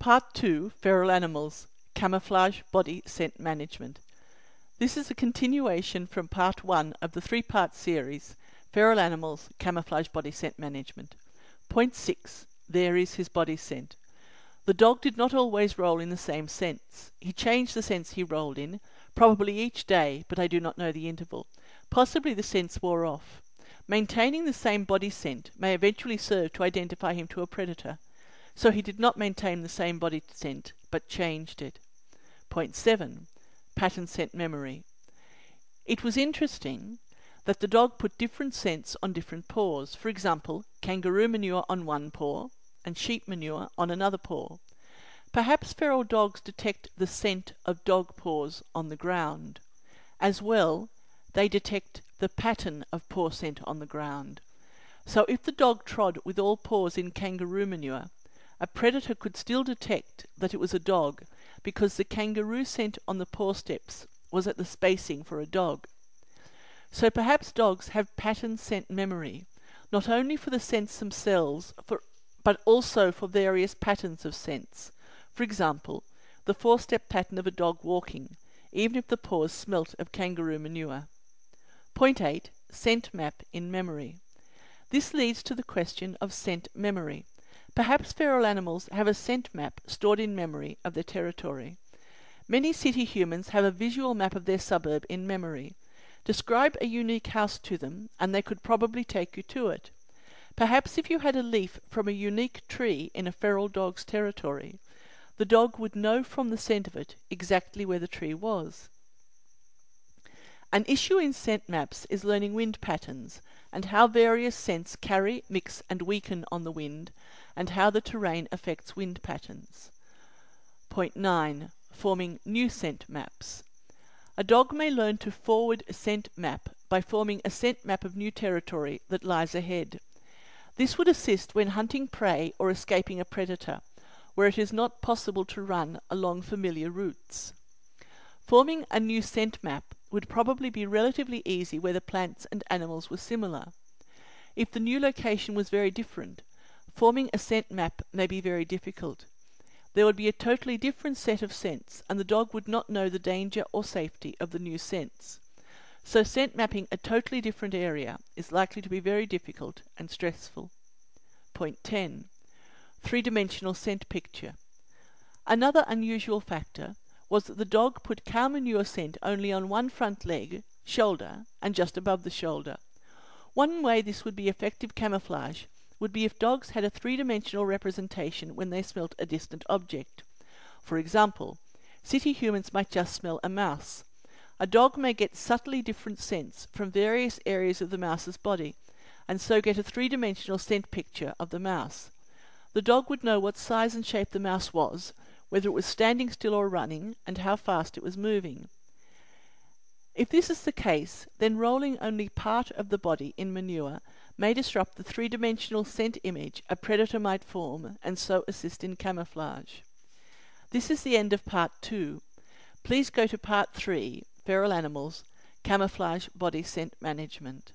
Part 2 Feral Animals Camouflage Body Scent Management. This is a continuation from Part 1 of the three part series Feral Animals Camouflage Body Scent Management. Point 6 There is his body scent. The dog did not always roll in the same scents. He changed the scents he rolled in, probably each day, but I do not know the interval. Possibly the scents wore off. Maintaining the same body scent may eventually serve to identify him to a predator. So he did not maintain the same body scent, but changed it. Point 7. Pattern scent memory. It was interesting that the dog put different scents on different paws. For example, kangaroo manure on one paw and sheep manure on another paw. Perhaps feral dogs detect the scent of dog paws on the ground. As well, they detect the pattern of paw scent on the ground. So if the dog trod with all paws in kangaroo manure, a predator could still detect that it was a dog because the kangaroo scent on the paw steps was at the spacing for a dog. So perhaps dogs have pattern scent memory, not only for the scents themselves, for, but also for various patterns of scents. For example, the four step pattern of a dog walking, even if the paws smelt of kangaroo manure. Point 8 Scent map in memory. This leads to the question of scent memory. Perhaps feral animals have a scent map stored in memory of their territory. Many city humans have a visual map of their suburb in memory. Describe a unique house to them, and they could probably take you to it. Perhaps if you had a leaf from a unique tree in a feral dog's territory, the dog would know from the scent of it exactly where the tree was. An issue in scent maps is learning wind patterns and how various scents carry, mix, and weaken on the wind, and how the terrain affects wind patterns. Point 9. Forming new scent maps. A dog may learn to forward a scent map by forming a scent map of new territory that lies ahead. This would assist when hunting prey or escaping a predator, where it is not possible to run along familiar routes. Forming a new scent map would probably be relatively easy where the plants and animals were similar. If the new location was very different, forming a scent map may be very difficult. There would be a totally different set of scents, and the dog would not know the danger or safety of the new scents. So scent mapping a totally different area is likely to be very difficult and stressful. Point 10. Three-dimensional scent picture. Another unusual factor was that the dog put cow manure scent only on one front leg, shoulder, and just above the shoulder. One way this would be effective camouflage would be if dogs had a three-dimensional representation when they smelt a distant object. For example, city humans might just smell a mouse. A dog may get subtly different scents from various areas of the mouse's body, and so get a three-dimensional scent picture of the mouse. The dog would know what size and shape the mouse was, whether it was standing still or running, and how fast it was moving. If this is the case, then rolling only part of the body in manure may disrupt the three-dimensional scent image a predator might form and so assist in camouflage. This is the end of part two. Please go to part three, Feral Animals, Camouflage Body Scent Management.